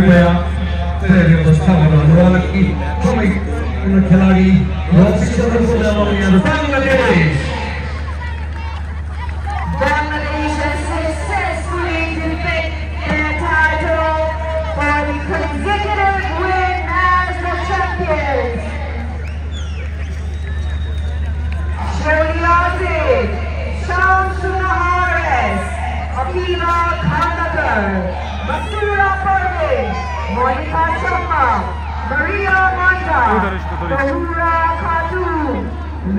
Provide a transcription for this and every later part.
कृपया तयारी अवस्था बनाउनु कि सबै खेलाडी र शिक्षकहरूको Maria Manda, Bahura Khatun,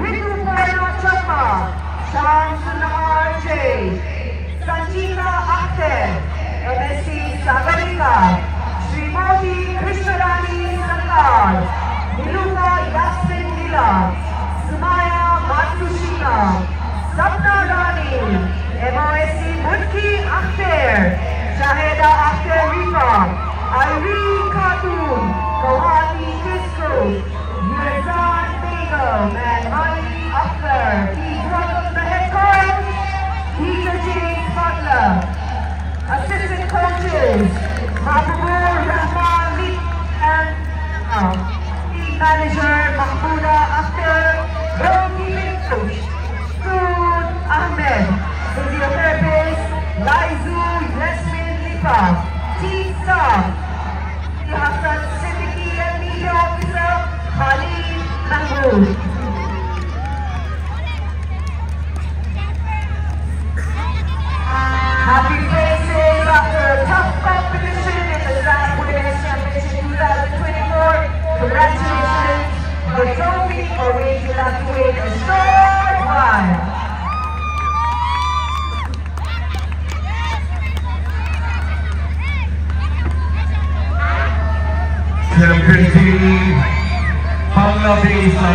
Ritu Parna Chakma, Shamsu Nahar J, Sanjida Akhter, MSc Sagarika, Srimoti Krishnarani Sarkar, Niluka Yasmin Nila, Sumaya Matsushima, Sapna Rani, MOSC Mutki Akhtar, Shaheda Akhtar Rifa, Irene Khatun, Kohati Kisku, Mirzan Begum, and Mani Akhtar. Please welcome the head coach, Peter James Butler. Assistant coaches, Mahbubur Rahman and uh, team manager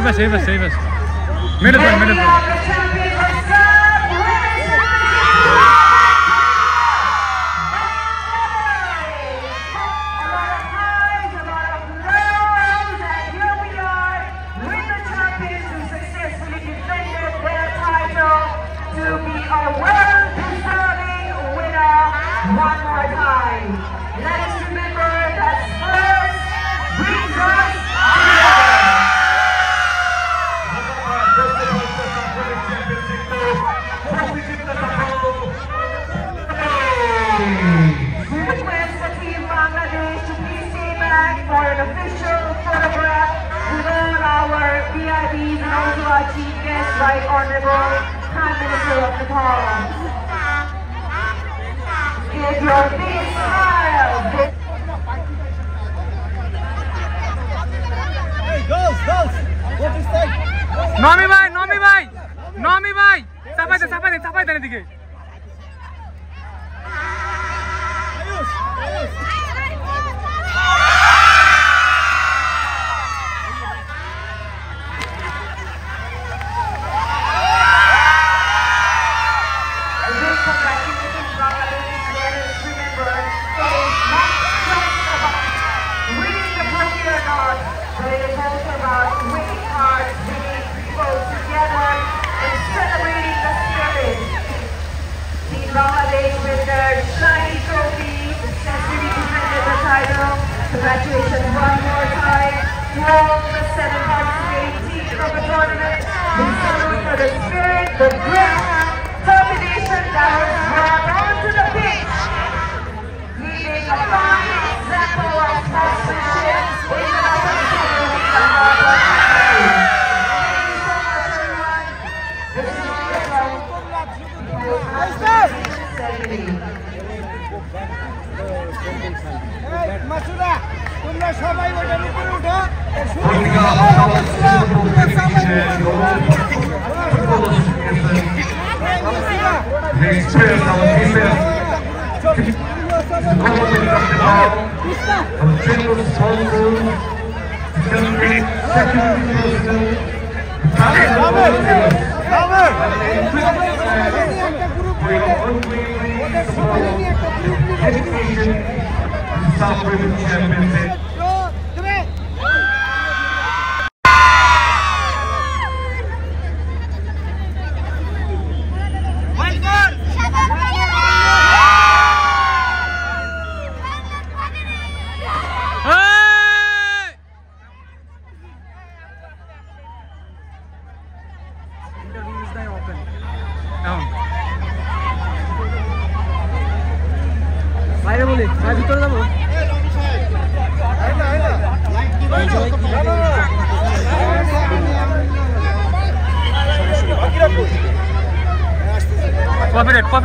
ਬਸ ਇਹ ਬਸ ਇਹ ਬਸ ਇਹ ਬਸ ਮੇਰੇ ਪਰ ਮੇਰੇ ਪਰ our chief guest, Right Honorable Prime Minister of Nepal. Give your big smile. Hey, girls, girls, what is that? Nami bhai, Nami bhai, Nami bhai. Sapai de, sapai de, sapai de, dikhe. Ayush, Ayush. graduation one more time to all the seven participating teams of the tournament. We for the spirit, the grace, Polityka Registruje tam firmy, zdołowy kapitał, odczynu sądu, wstępny, trzeci wniosek, cały zawód, Education, suffering champions. বলি হ্যাঁ ভিতরে যাব? Copyright copy